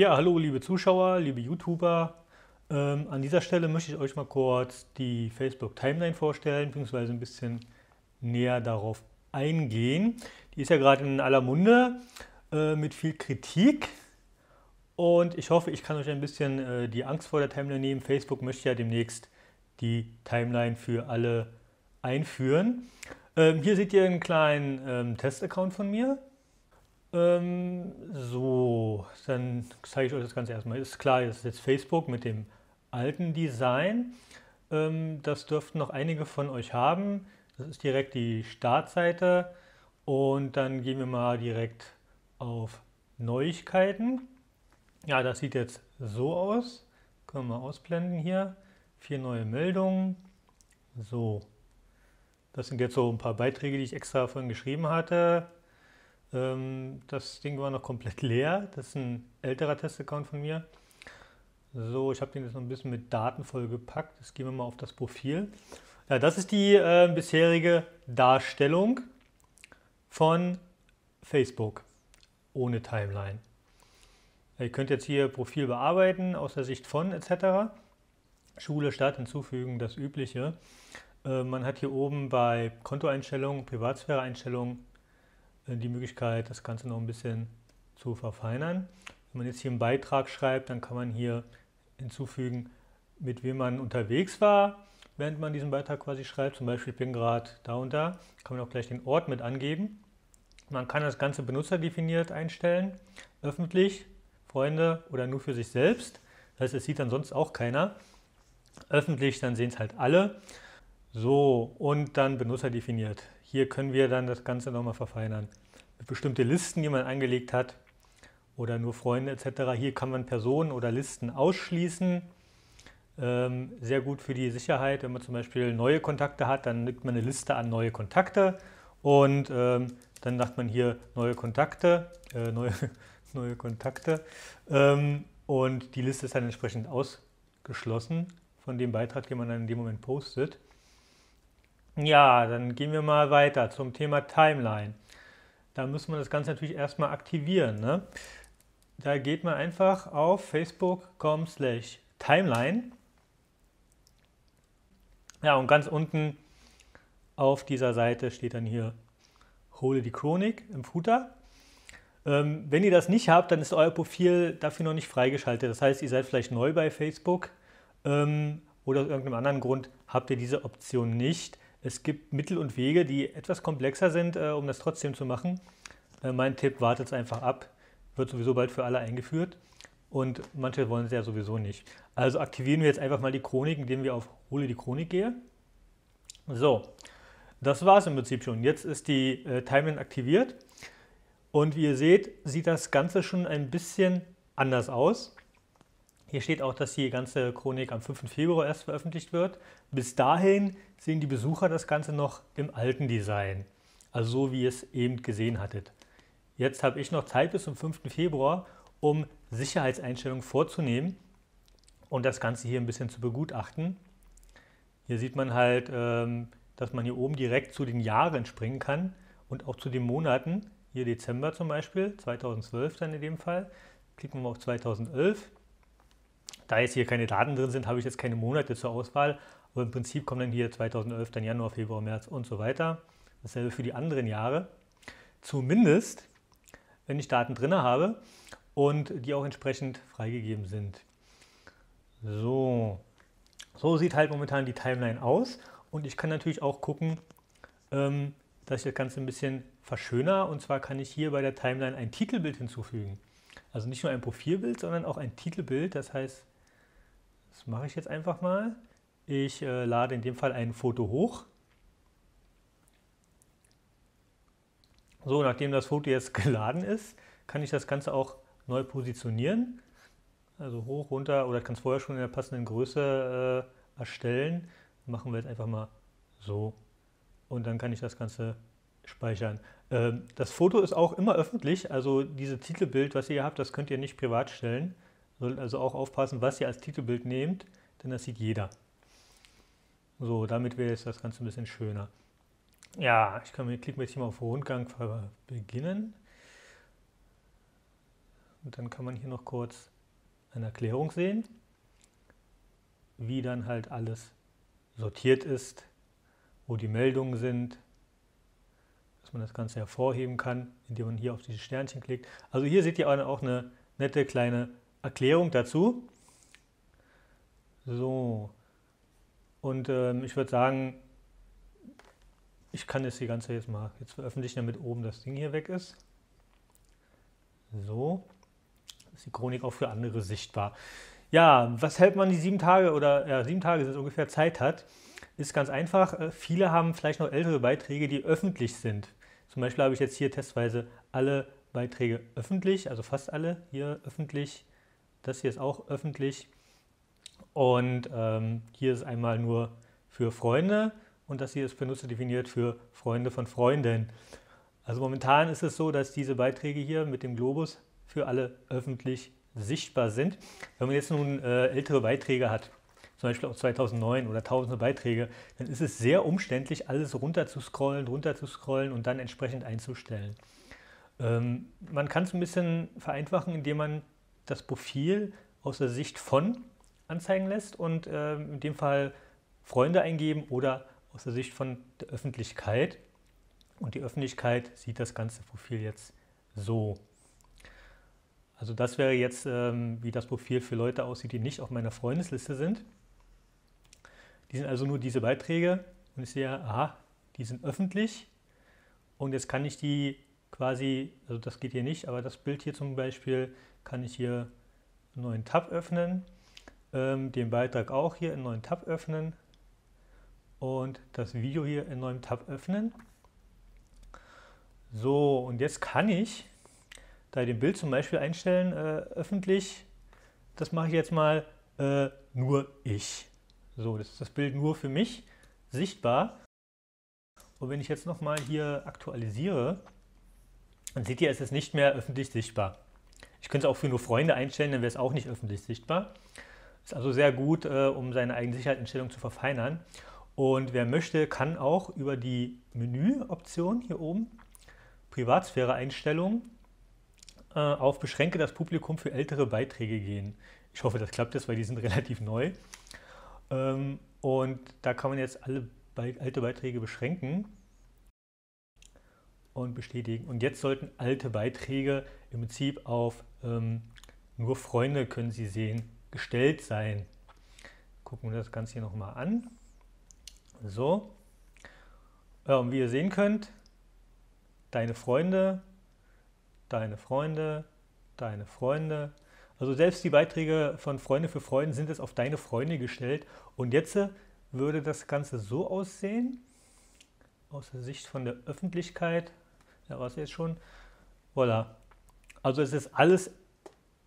Ja, hallo liebe Zuschauer, liebe YouTuber. Ähm, an dieser Stelle möchte ich euch mal kurz die Facebook Timeline vorstellen, beziehungsweise ein bisschen näher darauf eingehen. Die ist ja gerade in aller Munde äh, mit viel Kritik und ich hoffe, ich kann euch ein bisschen äh, die Angst vor der Timeline nehmen. Facebook möchte ja demnächst die Timeline für alle einführen. Ähm, hier seht ihr einen kleinen ähm, Testaccount von mir. Ähm, so, dann zeige ich euch das Ganze erstmal. Ist klar, das ist jetzt Facebook mit dem alten Design. Ähm, das dürften noch einige von euch haben. Das ist direkt die Startseite. Und dann gehen wir mal direkt auf Neuigkeiten. Ja, das sieht jetzt so aus. Können wir mal ausblenden hier. Vier neue Meldungen. So, das sind jetzt so ein paar Beiträge, die ich extra vorhin geschrieben hatte. Ähm, das Ding war noch komplett leer. Das ist ein älterer Testaccount von mir. So, ich habe den jetzt noch ein bisschen mit Daten vollgepackt. Jetzt gehen wir mal auf das Profil. Ja, das ist die äh, bisherige Darstellung von Facebook ohne Timeline. Ihr könnt jetzt hier Profil bearbeiten aus der Sicht von etc. Schule, Stadt hinzufügen, das Übliche. Äh, man hat hier oben bei Kontoeinstellungen, Privatsphäre-Einstellungen die Möglichkeit, das Ganze noch ein bisschen zu verfeinern. Wenn man jetzt hier einen Beitrag schreibt, dann kann man hier hinzufügen, mit wem man unterwegs war, während man diesen Beitrag quasi schreibt. Zum Beispiel, ich bin gerade da und da, kann man auch gleich den Ort mit angeben. Man kann das Ganze benutzerdefiniert einstellen, öffentlich, Freunde oder nur für sich selbst. Das heißt, es sieht dann sonst auch keiner. Öffentlich, dann sehen es halt alle. So, und dann benutzerdefiniert. Hier können wir dann das Ganze nochmal verfeinern. Bestimmte Listen, die man angelegt hat oder nur Freunde etc. Hier kann man Personen oder Listen ausschließen. Ähm, sehr gut für die Sicherheit, wenn man zum Beispiel neue Kontakte hat, dann nimmt man eine Liste an neue Kontakte und ähm, dann sagt man hier neue Kontakte, äh, neue, neue Kontakte ähm, und die Liste ist dann entsprechend ausgeschlossen von dem Beitrag, den man dann in dem Moment postet. Ja, dann gehen wir mal weiter zum Thema Timeline. Da muss man das Ganze natürlich erstmal aktivieren. Ne? Da geht man einfach auf facebook.com slash timeline. Ja, und ganz unten auf dieser Seite steht dann hier Hole die Chronik im Footer. Ähm, wenn ihr das nicht habt, dann ist euer Profil dafür noch nicht freigeschaltet. Das heißt, ihr seid vielleicht neu bei Facebook ähm, oder aus irgendeinem anderen Grund habt ihr diese Option nicht. Es gibt Mittel und Wege, die etwas komplexer sind, äh, um das trotzdem zu machen. Äh, mein Tipp, wartet es einfach ab. Wird sowieso bald für alle eingeführt. Und manche wollen es ja sowieso nicht. Also aktivieren wir jetzt einfach mal die Chronik, indem wir auf Hole die Chronik gehe. So, das war es im Prinzip schon. Jetzt ist die äh, Timeline aktiviert. Und wie ihr seht, sieht das Ganze schon ein bisschen anders aus. Hier steht auch, dass die ganze Chronik am 5. Februar erst veröffentlicht wird. Bis dahin sehen die Besucher das Ganze noch im alten Design, also so wie ihr es eben gesehen hattet. Jetzt habe ich noch Zeit bis zum 5. Februar, um Sicherheitseinstellungen vorzunehmen und das Ganze hier ein bisschen zu begutachten. Hier sieht man halt, ähm, dass man hier oben direkt zu den Jahren springen kann und auch zu den Monaten. Hier Dezember zum Beispiel, 2012 dann in dem Fall. Klicken wir auf 2011 da jetzt hier keine Daten drin sind, habe ich jetzt keine Monate zur Auswahl. Aber im Prinzip kommen dann hier 2011, dann Januar, Februar, März und so weiter. Dasselbe für die anderen Jahre. Zumindest, wenn ich Daten drin habe und die auch entsprechend freigegeben sind. So, so sieht halt momentan die Timeline aus. Und ich kann natürlich auch gucken, ähm, dass ich das Ganze ein bisschen verschöner. Und zwar kann ich hier bei der Timeline ein Titelbild hinzufügen. Also nicht nur ein Profilbild, sondern auch ein Titelbild. Das heißt, das mache ich jetzt einfach mal. Ich äh, lade in dem Fall ein Foto hoch. So, nachdem das Foto jetzt geladen ist, kann ich das Ganze auch neu positionieren. Also hoch, runter oder kann es vorher schon in der passenden Größe äh, erstellen. Machen wir jetzt einfach mal so. Und dann kann ich das Ganze speichern. Ähm, das Foto ist auch immer öffentlich, also dieses Titelbild, was ihr habt, das könnt ihr nicht privat stellen. Solltet also auch aufpassen, was ihr als Titelbild nehmt, denn das sieht jeder. So, damit wäre jetzt das Ganze ein bisschen schöner. Ja, ich kann jetzt hier mal auf Rundgang beginnen. Und dann kann man hier noch kurz eine Erklärung sehen, wie dann halt alles sortiert ist, wo die Meldungen sind, dass man das Ganze hervorheben kann, indem man hier auf diese Sternchen klickt. Also hier seht ihr auch eine nette kleine Erklärung dazu. So, und ähm, ich würde sagen, ich kann das die ganze jetzt mal jetzt veröffentlichen, damit oben das Ding hier weg ist. So, ist die Chronik auch für andere sichtbar. Ja, was hält man die sieben Tage oder ja, sieben Tage sind ungefähr Zeit hat, ist ganz einfach. Äh, viele haben vielleicht noch ältere Beiträge, die öffentlich sind. Zum Beispiel habe ich jetzt hier testweise alle Beiträge öffentlich, also fast alle hier öffentlich. Das hier ist auch öffentlich. Und ähm, hier ist einmal nur für Freunde und das hier ist Benutzer definiert für Freunde von Freunden. Also momentan ist es so, dass diese Beiträge hier mit dem Globus für alle öffentlich sichtbar sind. Wenn man jetzt nun äh, ältere Beiträge hat, zum Beispiel auch 2009 oder tausende Beiträge, dann ist es sehr umständlich, alles runter zu scrollen, runter zu scrollen und dann entsprechend einzustellen. Ähm, man kann es ein bisschen vereinfachen, indem man das Profil aus der Sicht von anzeigen lässt und äh, in dem Fall Freunde eingeben oder aus der Sicht von der Öffentlichkeit. Und die Öffentlichkeit sieht das ganze Profil jetzt so. Also das wäre jetzt, ähm, wie das Profil für Leute aussieht, die nicht auf meiner Freundesliste sind. Die sind also nur diese Beiträge und ich sehe, aha, die sind öffentlich und jetzt kann ich die quasi, also das geht hier nicht, aber das Bild hier zum Beispiel kann ich hier einen neuen Tab öffnen ähm, den Beitrag auch hier in neuen Tab öffnen und das Video hier in neuem Tab öffnen. So, und jetzt kann ich da dem Bild zum Beispiel einstellen, äh, öffentlich, das mache ich jetzt mal äh, nur ich. So, das ist das Bild nur für mich sichtbar. Und wenn ich jetzt nochmal hier aktualisiere, dann seht ihr, es ist nicht mehr öffentlich sichtbar. Ich könnte es auch für nur Freunde einstellen, dann wäre es auch nicht öffentlich sichtbar. Ist also sehr gut, äh, um seine eigene Sicherheitseinstellung zu verfeinern. Und wer möchte, kann auch über die Menüoption hier oben, Privatsphäre-Einstellungen, äh, auf Beschränke das Publikum für ältere Beiträge gehen. Ich hoffe, das klappt jetzt, weil die sind relativ neu. Ähm, und da kann man jetzt alle alte Beiträge beschränken und bestätigen. Und jetzt sollten alte Beiträge im Prinzip auf ähm, nur Freunde können Sie sehen gestellt sein. Gucken wir das Ganze hier nochmal an. So. Ja, und wie ihr sehen könnt, deine Freunde, deine Freunde, deine Freunde. Also selbst die Beiträge von Freunde für Freunde sind jetzt auf deine Freunde gestellt. Und jetzt würde das Ganze so aussehen, aus der Sicht von der Öffentlichkeit. Ja, was jetzt schon. Voilà. Also es ist alles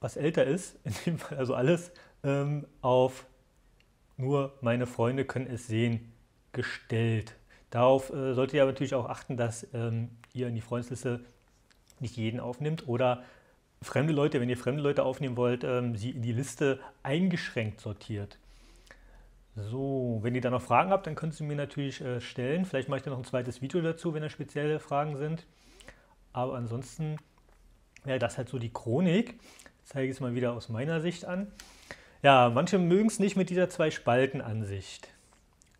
was älter ist, in dem Fall also alles, ähm, auf nur meine Freunde können es sehen gestellt. Darauf äh, solltet ihr aber natürlich auch achten, dass ähm, ihr in die Freundesliste nicht jeden aufnimmt oder fremde Leute, wenn ihr fremde Leute aufnehmen wollt, ähm, sie in die Liste eingeschränkt sortiert. So, wenn ihr da noch Fragen habt, dann könnt ihr mir natürlich äh, stellen. Vielleicht mache ich da noch ein zweites Video dazu, wenn da spezielle Fragen sind. Aber ansonsten wäre das halt so die Chronik zeige ich es mal wieder aus meiner Sicht an. Ja, manche mögen es nicht mit dieser Zwei-Spalten-Ansicht.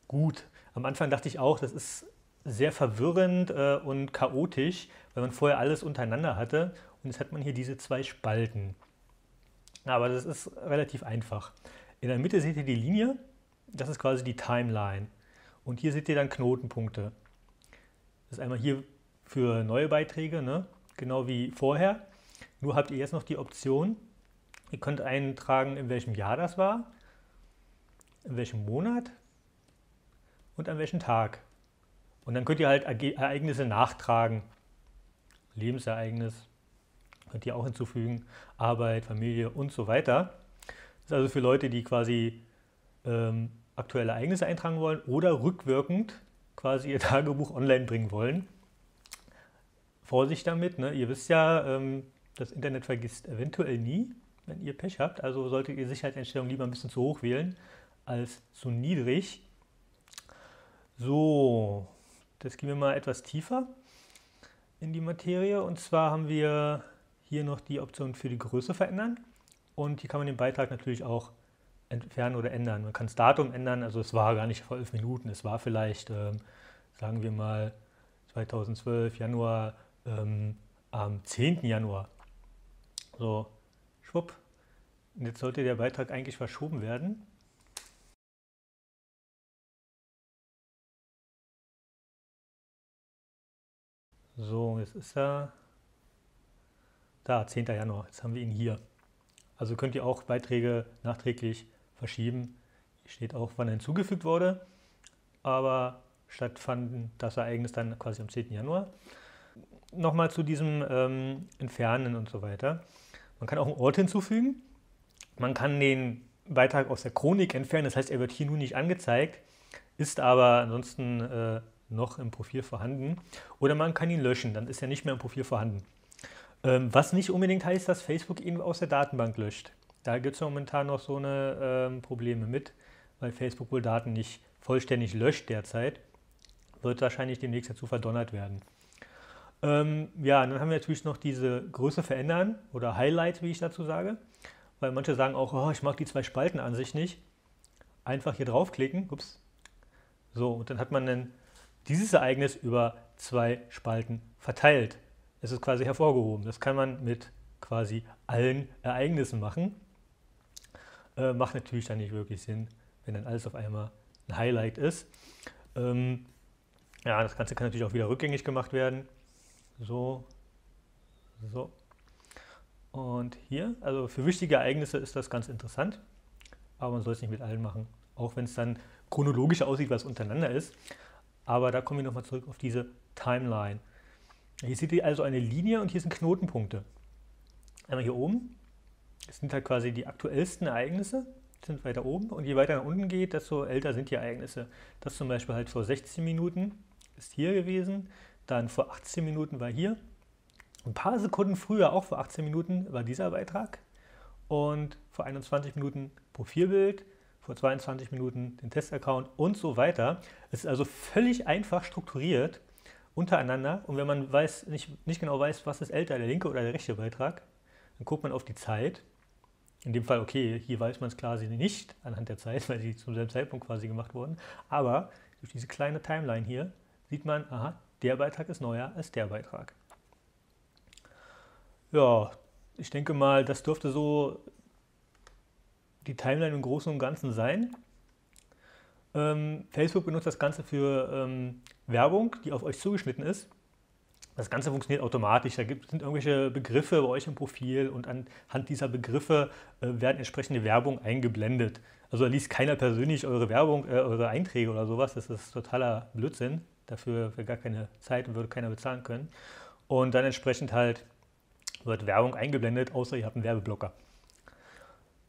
Gut, am Anfang dachte ich auch, das ist sehr verwirrend äh, und chaotisch, weil man vorher alles untereinander hatte und jetzt hat man hier diese zwei Spalten. Aber das ist relativ einfach. In der Mitte seht ihr die Linie, das ist quasi die Timeline. Und hier seht ihr dann Knotenpunkte. Das ist einmal hier für neue Beiträge, ne? genau wie vorher. Nur habt ihr jetzt noch die Option, ihr könnt eintragen, in welchem Jahr das war, in welchem Monat und an welchem Tag. Und dann könnt ihr halt Ereignisse nachtragen. Lebensereignis könnt ihr auch hinzufügen, Arbeit, Familie und so weiter. Das ist also für Leute, die quasi ähm, aktuelle Ereignisse eintragen wollen oder rückwirkend quasi ihr Tagebuch online bringen wollen. Vorsicht damit, ne? ihr wisst ja, ähm, das Internet vergisst eventuell nie, wenn ihr Pech habt. Also solltet ihr Sicherheitseinstellungen lieber ein bisschen zu hoch wählen als zu niedrig. So, das gehen wir mal etwas tiefer in die Materie. Und zwar haben wir hier noch die Option für die Größe verändern und hier kann man den Beitrag natürlich auch entfernen oder ändern. Man kann das Datum ändern, also es war gar nicht vor elf Minuten, es war vielleicht, ähm, sagen wir mal, 2012, Januar, ähm, am 10. Januar. So, schwupp. Und jetzt sollte der Beitrag eigentlich verschoben werden. So, jetzt ist er da, 10. Januar. Jetzt haben wir ihn hier. Also könnt ihr auch Beiträge nachträglich verschieben. Hier steht auch, wann er hinzugefügt wurde. Aber stattfand das Ereignis dann quasi am 10. Januar. Nochmal zu diesem ähm, Entfernen und so weiter. Man kann auch einen Ort hinzufügen. Man kann den Beitrag aus der Chronik entfernen, das heißt, er wird hier nun nicht angezeigt, ist aber ansonsten äh, noch im Profil vorhanden. Oder man kann ihn löschen, dann ist er nicht mehr im Profil vorhanden. Ähm, was nicht unbedingt heißt, dass Facebook ihn aus der Datenbank löscht. Da gibt es momentan noch so eine ähm, Probleme mit, weil Facebook wohl Daten nicht vollständig löscht derzeit. Wird wahrscheinlich demnächst dazu verdonnert werden. Ähm, ja, dann haben wir natürlich noch diese Größe verändern oder Highlight, wie ich dazu sage. Weil manche sagen auch, oh, ich mag die zwei Spalten an sich nicht. Einfach hier draufklicken. Ups. So, und dann hat man dann dieses Ereignis über zwei Spalten verteilt. Es ist quasi hervorgehoben. Das kann man mit quasi allen Ereignissen machen. Äh, macht natürlich dann nicht wirklich Sinn, wenn dann alles auf einmal ein Highlight ist. Ähm, ja, das Ganze kann natürlich auch wieder rückgängig gemacht werden. So, so. Und hier, also für wichtige Ereignisse ist das ganz interessant, aber man soll es nicht mit allen machen, auch wenn es dann chronologisch aussieht, was untereinander ist. Aber da kommen wir nochmal zurück auf diese Timeline. Hier seht ihr also eine Linie und hier sind Knotenpunkte. Einmal hier oben, das sind halt quasi die aktuellsten Ereignisse, sind weiter oben und je weiter nach unten geht, desto älter sind die Ereignisse. Das zum Beispiel halt vor 16 Minuten ist hier gewesen, dann vor 18 Minuten war hier. Ein paar Sekunden früher, auch vor 18 Minuten, war dieser Beitrag. Und vor 21 Minuten Profilbild, vor 22 Minuten den Testaccount und so weiter. Es ist also völlig einfach strukturiert untereinander. Und wenn man weiß, nicht, nicht genau weiß, was ist älter, der linke oder der rechte Beitrag, dann guckt man auf die Zeit. In dem Fall, okay, hier weiß man es quasi nicht anhand der Zeit, weil sie zum selben Zeitpunkt quasi gemacht wurden. Aber durch diese kleine Timeline hier sieht man, aha, der Beitrag ist neuer als der Beitrag. Ja, ich denke mal, das dürfte so die Timeline im Großen und Ganzen sein. Ähm, Facebook benutzt das Ganze für ähm, Werbung, die auf euch zugeschnitten ist. Das Ganze funktioniert automatisch. Da gibt, sind irgendwelche Begriffe bei euch im Profil und anhand dieser Begriffe äh, werden entsprechende Werbung eingeblendet. Also da liest keiner persönlich eure Werbung, äh, eure Einträge oder sowas. Das ist totaler Blödsinn. Dafür wäre gar keine Zeit und würde keiner bezahlen können. Und dann entsprechend halt wird Werbung eingeblendet, außer ihr habt einen Werbeblocker.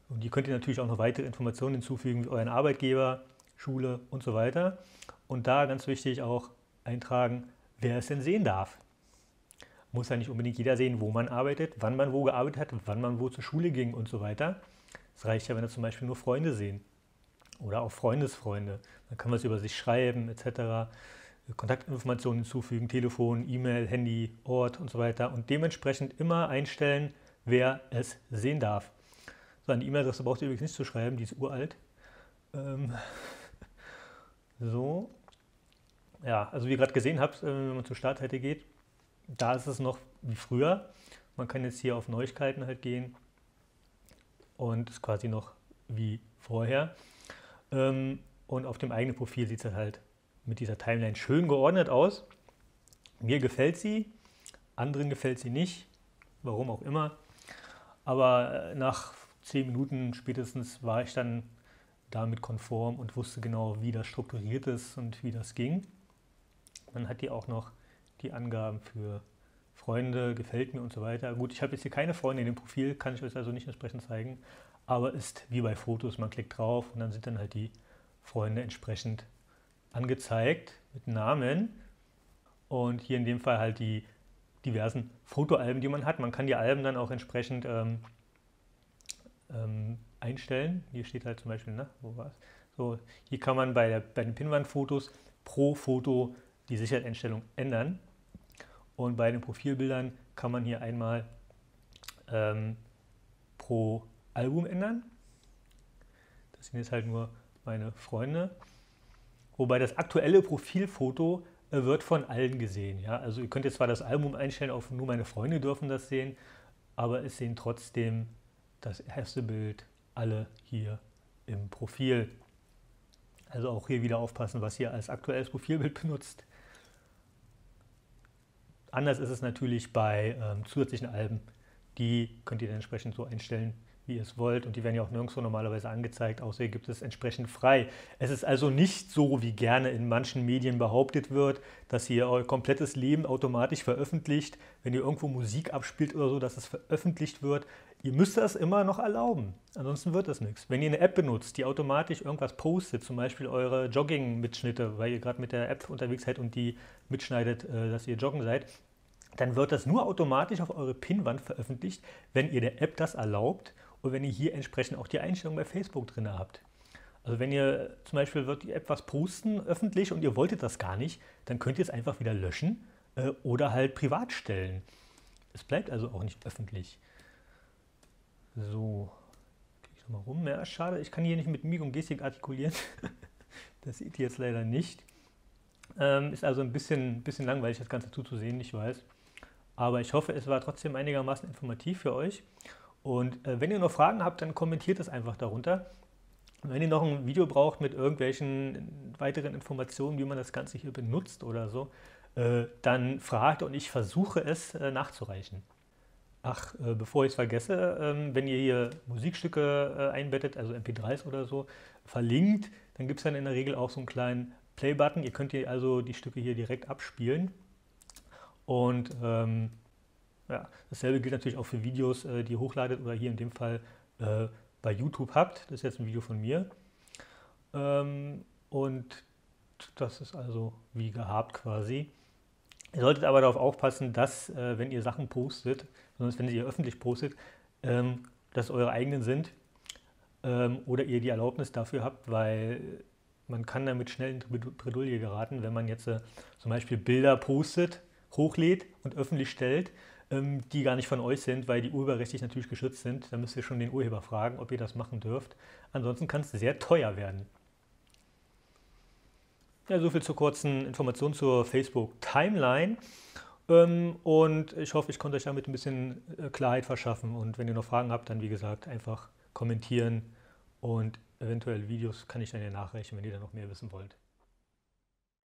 Und hier könnt ihr natürlich auch noch weitere Informationen hinzufügen, wie euren Arbeitgeber, Schule und so weiter. Und da ganz wichtig auch eintragen, wer es denn sehen darf. Muss ja nicht unbedingt jeder sehen, wo man arbeitet, wann man wo gearbeitet hat, wann man wo zur Schule ging und so weiter. Es reicht ja, wenn da zum Beispiel nur Freunde sehen oder auch Freundesfreunde. Dann kann man es über sich schreiben etc. Kontaktinformationen hinzufügen, Telefon, E-Mail, Handy, Ort und so weiter und dementsprechend immer einstellen, wer es sehen darf. So, eine E-Mail-Adresse braucht ihr übrigens nicht zu schreiben, die ist uralt. Ähm, so. Ja, also wie ihr gerade gesehen habt, äh, wenn man zur Startseite geht, da ist es noch wie früher. Man kann jetzt hier auf Neuigkeiten halt gehen und ist quasi noch wie vorher. Ähm, und auf dem eigenen Profil sieht es halt mit dieser Timeline schön geordnet aus. Mir gefällt sie, anderen gefällt sie nicht, warum auch immer. Aber äh, nach zehn Minuten spätestens war ich dann damit konform und wusste genau, wie das strukturiert ist und wie das ging. Man hat hier auch noch die Angaben für Freunde, gefällt mir und so weiter. Gut, ich habe jetzt hier keine Freunde in dem Profil, kann ich euch also nicht entsprechend zeigen, aber ist wie bei Fotos, man klickt drauf und dann sind dann halt die Freunde entsprechend angezeigt mit Namen und hier in dem Fall halt die diversen Fotoalben, die man hat. Man kann die Alben dann auch entsprechend ähm, ähm, einstellen. Hier steht halt zum Beispiel, ne, wo war es? So, hier kann man bei, der, bei den Pinwandfotos pro Foto die Sicherheitseinstellung ändern. Und bei den Profilbildern kann man hier einmal ähm, pro Album ändern. Das sind jetzt halt nur meine Freunde. Wobei das aktuelle Profilfoto äh, wird von allen gesehen. Ja? Also ihr könnt jetzt zwar das Album einstellen, auf nur meine Freunde dürfen das sehen, aber es sehen trotzdem das erste Bild alle hier im Profil. Also auch hier wieder aufpassen, was ihr als aktuelles Profilbild benutzt. Anders ist es natürlich bei ähm, zusätzlichen Alben. Die könnt ihr dann entsprechend so einstellen, wie ihr es wollt. Und die werden ja auch nirgendwo normalerweise angezeigt, außer ihr gibt es entsprechend frei. Es ist also nicht so, wie gerne in manchen Medien behauptet wird, dass ihr euer komplettes Leben automatisch veröffentlicht, wenn ihr irgendwo Musik abspielt oder so, dass es veröffentlicht wird. Ihr müsst das immer noch erlauben, ansonsten wird das nichts. Wenn ihr eine App benutzt, die automatisch irgendwas postet, zum Beispiel eure Jogging-Mitschnitte, weil ihr gerade mit der App unterwegs seid und die mitschneidet, äh, dass ihr joggen seid, dann wird das nur automatisch auf eure Pinwand veröffentlicht, wenn ihr der App das erlaubt und wenn ihr hier entsprechend auch die Einstellung bei Facebook drin habt. Also wenn ihr zum Beispiel wird die App was posten öffentlich und ihr wolltet das gar nicht, dann könnt ihr es einfach wieder löschen äh, oder halt privat stellen. Es bleibt also auch nicht öffentlich. So, gehe ich nochmal rum. Ja, schade, ich kann hier nicht mit Mimik und Gestik artikulieren. das seht ihr jetzt leider nicht. Ähm, ist also ein bisschen, bisschen langweilig, das Ganze zuzusehen, ich weiß. Aber ich hoffe, es war trotzdem einigermaßen informativ für euch. Und äh, wenn ihr noch Fragen habt, dann kommentiert es einfach darunter. Und wenn ihr noch ein Video braucht mit irgendwelchen weiteren Informationen, wie man das Ganze hier benutzt oder so, äh, dann fragt und ich versuche es äh, nachzureichen. Ach, äh, bevor ich es vergesse, ähm, wenn ihr hier Musikstücke äh, einbettet, also MP3s oder so, verlinkt, dann gibt es dann in der Regel auch so einen kleinen Play-Button. Ihr könnt hier also die Stücke hier direkt abspielen. Und ähm, ja, dasselbe gilt natürlich auch für Videos, äh, die ihr hochladet oder hier in dem Fall äh, bei YouTube habt. Das ist jetzt ein Video von mir. Ähm, und das ist also wie gehabt quasi. Ihr solltet aber darauf aufpassen, dass, äh, wenn ihr Sachen postet, besonders wenn ihr öffentlich postet, ähm, dass eure eigenen sind ähm, oder ihr die Erlaubnis dafür habt, weil man kann damit schnell in Bredouille geraten, wenn man jetzt äh, zum Beispiel Bilder postet, hochlädt und öffentlich stellt die gar nicht von euch sind, weil die urheberrechtlich natürlich geschützt sind. Da müsst ihr schon den Urheber fragen, ob ihr das machen dürft. Ansonsten kann es sehr teuer werden. Ja, soviel zur kurzen Information zur Facebook Timeline. Ähm, und ich hoffe, ich konnte euch damit ein bisschen äh, Klarheit verschaffen. Und wenn ihr noch Fragen habt, dann wie gesagt einfach kommentieren und eventuell Videos kann ich dann ja nachreichen, wenn ihr da noch mehr wissen wollt.